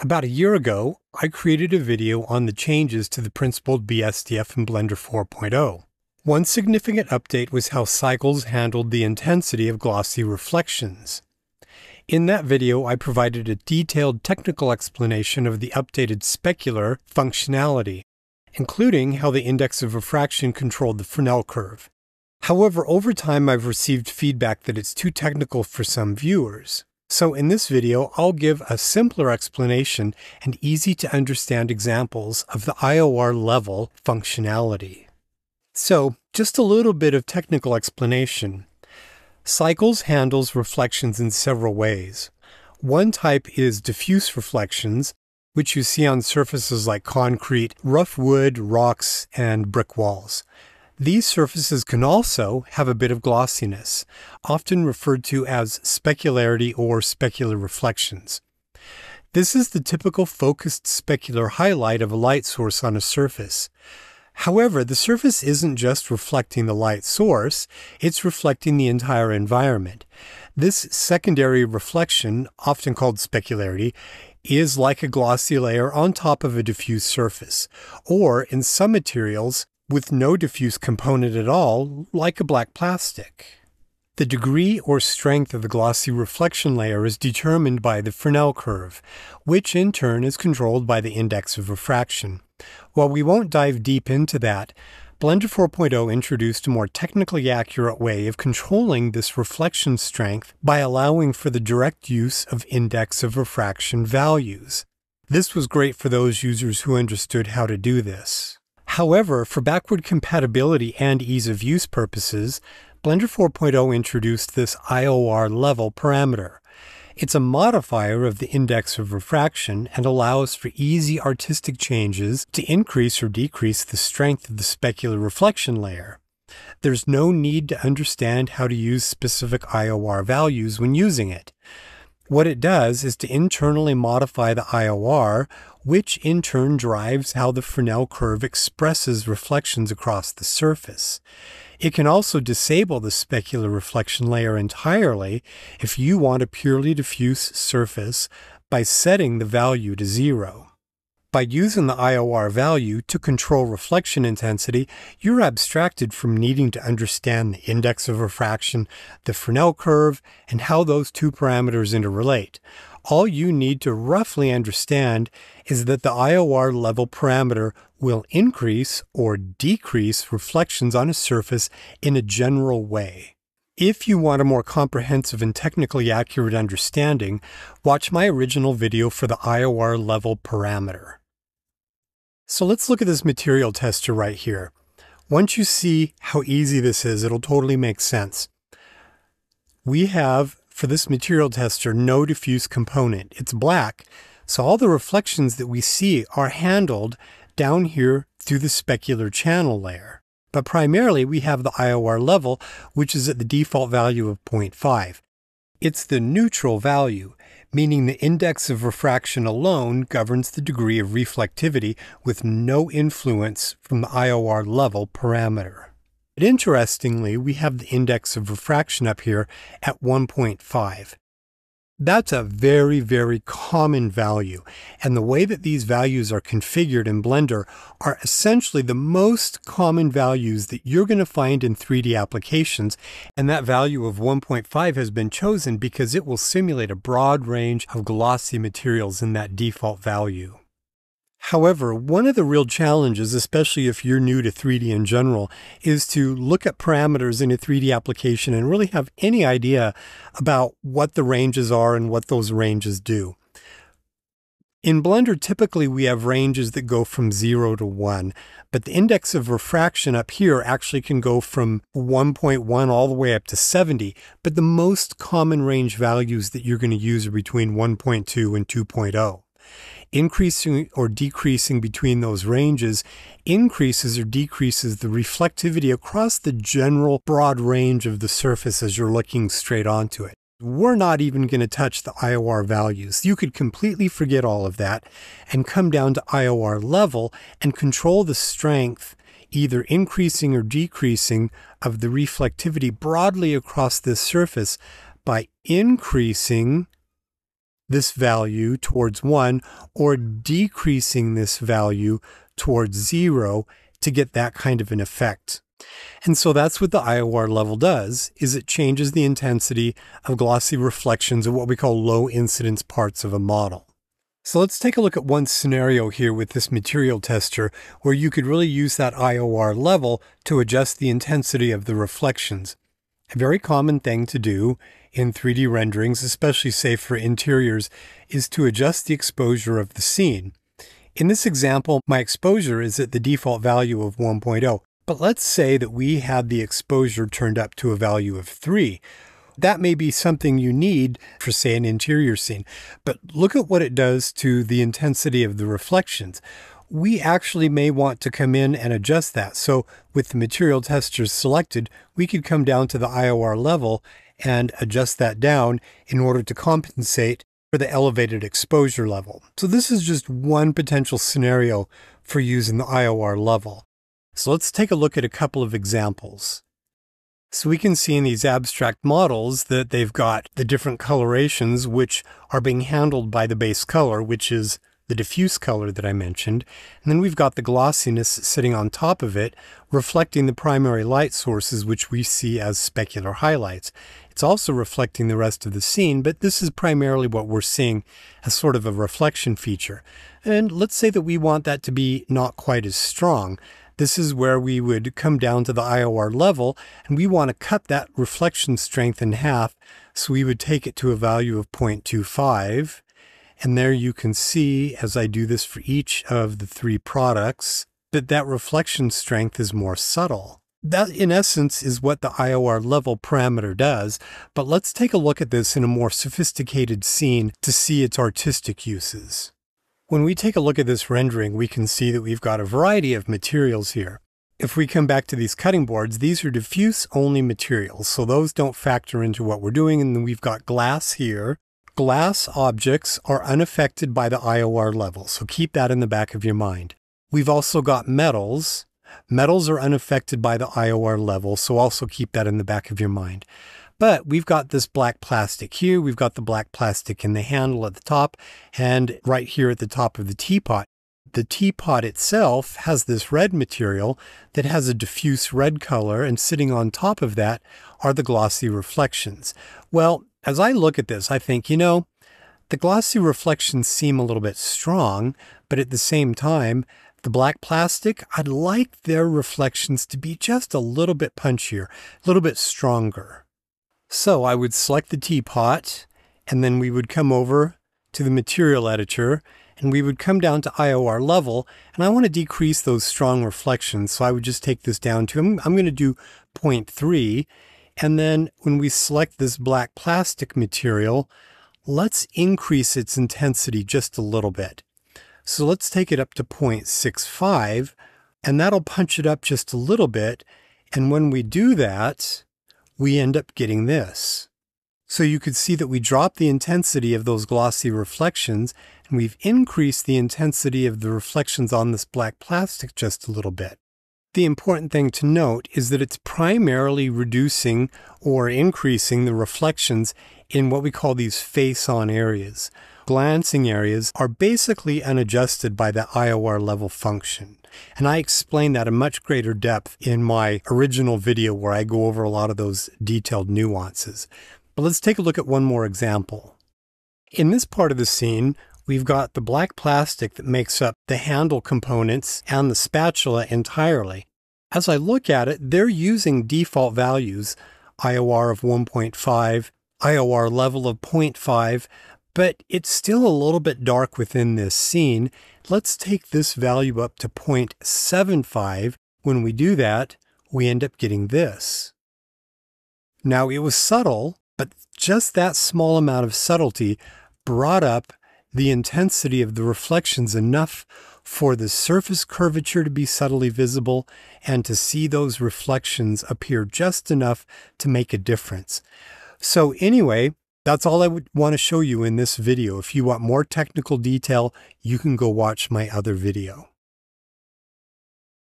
About a year ago, I created a video on the changes to the principled BSDF in Blender 4.0. One significant update was how Cycles handled the intensity of glossy reflections. In that video, I provided a detailed technical explanation of the updated specular functionality, including how the index of refraction controlled the Fresnel curve. However, over time I've received feedback that it's too technical for some viewers. So in this video, I'll give a simpler explanation and easy to understand examples of the IOR level functionality. So just a little bit of technical explanation. Cycles handles reflections in several ways. One type is diffuse reflections, which you see on surfaces like concrete, rough wood, rocks, and brick walls. These surfaces can also have a bit of glossiness, often referred to as specularity or specular reflections. This is the typical focused specular highlight of a light source on a surface. However, the surface isn't just reflecting the light source, it's reflecting the entire environment. This secondary reflection, often called specularity, is like a glossy layer on top of a diffuse surface, or in some materials, with no diffuse component at all, like a black plastic. The degree or strength of the glossy reflection layer is determined by the Fresnel curve, which in turn is controlled by the index of refraction. While we won't dive deep into that, Blender 4.0 introduced a more technically accurate way of controlling this reflection strength by allowing for the direct use of index of refraction values. This was great for those users who understood how to do this. However, for backward compatibility and ease of use purposes, Blender 4.0 introduced this IOR level parameter. It's a modifier of the index of refraction and allows for easy artistic changes to increase or decrease the strength of the specular reflection layer. There's no need to understand how to use specific IOR values when using it. What it does is to internally modify the IOR, which in turn drives how the Fresnel curve expresses reflections across the surface. It can also disable the specular reflection layer entirely if you want a purely diffuse surface by setting the value to zero. By using the IOR value to control reflection intensity, you're abstracted from needing to understand the index of refraction, the Fresnel curve, and how those two parameters interrelate. All you need to roughly understand is that the IOR level parameter will increase or decrease reflections on a surface in a general way. If you want a more comprehensive and technically accurate understanding, watch my original video for the IOR level parameter. So let's look at this material tester right here. Once you see how easy this is, it'll totally make sense. We have, for this material tester, no diffuse component. It's black, so all the reflections that we see are handled down here through the specular channel layer. But primarily we have the IOR level, which is at the default value of 0.5. It's the neutral value, meaning the index of refraction alone governs the degree of reflectivity with no influence from the IOR level parameter. But interestingly, we have the index of refraction up here at 1.5. That's a very, very common value. And the way that these values are configured in Blender are essentially the most common values that you're going to find in 3D applications. And that value of 1.5 has been chosen because it will simulate a broad range of glossy materials in that default value. However, one of the real challenges, especially if you're new to 3D in general, is to look at parameters in a 3D application and really have any idea about what the ranges are and what those ranges do. In Blender, typically we have ranges that go from 0 to 1, but the index of refraction up here actually can go from 1.1 all the way up to 70, but the most common range values that you're going to use are between 1.2 and 2.0 increasing or decreasing between those ranges increases or decreases the reflectivity across the general broad range of the surface as you're looking straight onto it. We're not even going to touch the IOR values. You could completely forget all of that and come down to IOR level and control the strength, either increasing or decreasing, of the reflectivity broadly across this surface by increasing this value towards 1 or decreasing this value towards 0 to get that kind of an effect. And so that's what the IOR level does, is it changes the intensity of glossy reflections of what we call low incidence parts of a model. So let's take a look at one scenario here with this material tester where you could really use that IOR level to adjust the intensity of the reflections. A very common thing to do in 3D renderings, especially safe for interiors, is to adjust the exposure of the scene. In this example, my exposure is at the default value of 1.0, but let's say that we had the exposure turned up to a value of 3. That may be something you need for, say, an interior scene, but look at what it does to the intensity of the reflections we actually may want to come in and adjust that. So with the material testers selected, we could come down to the IOR level and adjust that down in order to compensate for the elevated exposure level. So this is just one potential scenario for using the IOR level. So let's take a look at a couple of examples. So we can see in these abstract models that they've got the different colorations which are being handled by the base color, which is the diffuse color that I mentioned, and then we've got the glossiness sitting on top of it, reflecting the primary light sources which we see as specular highlights. It's also reflecting the rest of the scene, but this is primarily what we're seeing as sort of a reflection feature. And let's say that we want that to be not quite as strong. This is where we would come down to the IOR level, and we want to cut that reflection strength in half. So we would take it to a value of 0.25. And there you can see, as I do this for each of the three products, that that reflection strength is more subtle. That, in essence, is what the IOR level parameter does, but let's take a look at this in a more sophisticated scene to see its artistic uses. When we take a look at this rendering, we can see that we've got a variety of materials here. If we come back to these cutting boards, these are diffuse only materials, so those don't factor into what we're doing. And then we've got glass here. Glass objects are unaffected by the IOR level, so keep that in the back of your mind. We've also got metals, Metals are unaffected by the IOR level, so also keep that in the back of your mind. But we've got this black plastic here, we've got the black plastic in the handle at the top, and right here at the top of the teapot. The teapot itself has this red material that has a diffuse red color, and sitting on top of that are the glossy reflections. Well, as I look at this, I think, you know, the glossy reflections seem a little bit strong, but at the same time, the black plastic, I'd like their reflections to be just a little bit punchier, a little bit stronger. So I would select the teapot, and then we would come over to the material editor, and we would come down to IOR level, and I want to decrease those strong reflections, so I would just take this down to, I'm, I'm going to do 0.3, and then when we select this black plastic material, let's increase its intensity just a little bit. So let's take it up to 0.65 and that'll punch it up just a little bit. And when we do that, we end up getting this. So you could see that we dropped the intensity of those glossy reflections and we've increased the intensity of the reflections on this black plastic just a little bit. The important thing to note is that it's primarily reducing or increasing the reflections in what we call these face-on areas glancing areas are basically unadjusted by the IOR level function. And I explain that in much greater depth in my original video where I go over a lot of those detailed nuances. But let's take a look at one more example. In this part of the scene, we've got the black plastic that makes up the handle components and the spatula entirely. As I look at it, they're using default values, IOR of 1.5, IOR level of 0.5, but it's still a little bit dark within this scene. Let's take this value up to 0.75. When we do that, we end up getting this. Now it was subtle, but just that small amount of subtlety brought up the intensity of the reflections enough for the surface curvature to be subtly visible and to see those reflections appear just enough to make a difference. So anyway, that's all I would want to show you in this video. If you want more technical detail, you can go watch my other video.